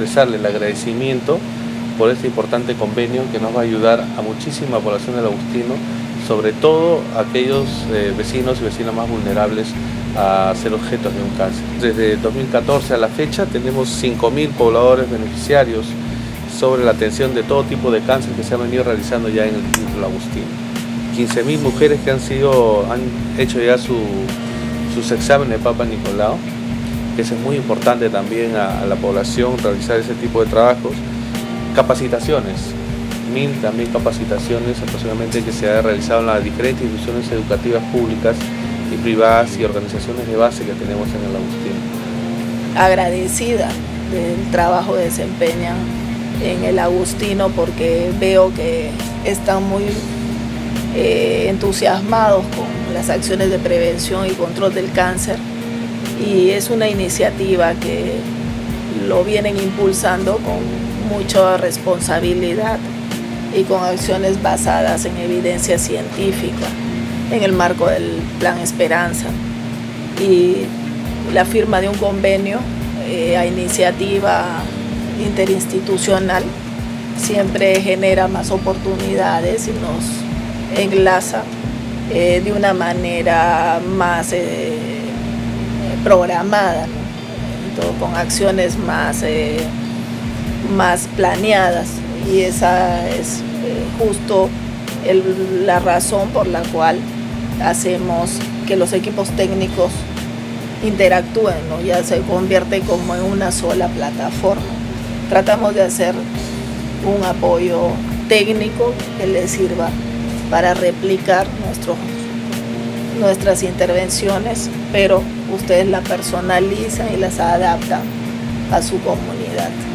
expresarle el agradecimiento por este importante convenio que nos va a ayudar a muchísima población del Agustino, sobre todo aquellos eh, vecinos y vecinas más vulnerables a ser objetos de un cáncer. Desde 2014 a la fecha tenemos 5.000 pobladores beneficiarios sobre la atención de todo tipo de cáncer que se ha venido realizando ya en el Distrito Agustino. 15.000 mujeres que han, sido, han hecho ya sus exámenes de Papa Nicolau, que es muy importante también a, la población realizar ese tipo de trabajos. Capacitaciones, mil también capacitaciones aproximadamente que se ha realizado en las diferentes instituciones educativas públicas y privadas y organizaciones de base que tenemos en el Agustín. Agradecida del trabajo que desempeñan en el Agustino porque veo que están muy eh, entusiasmados con las acciones de prevención y control del cáncer y es una iniciativa que lo vienen impulsando con mucha responsabilidad y con acciones basadas en evidencia científica en el marco del Plan Esperanza. Y la firma de un convenio eh, a iniciativa interinstitucional siempre genera más oportunidades y nos enlaza eh, de una manera más eh, programada, con acciones más, más planeadas y esa es justo la razón por la cual hacemos que los equipos técnicos interactúen, ya se convierte como en una sola plataforma. Tratamos de hacer un apoyo técnico que les sirva para replicar nuestras intervenciones, pero ustedes la personalizan y las adaptan a su comunidad.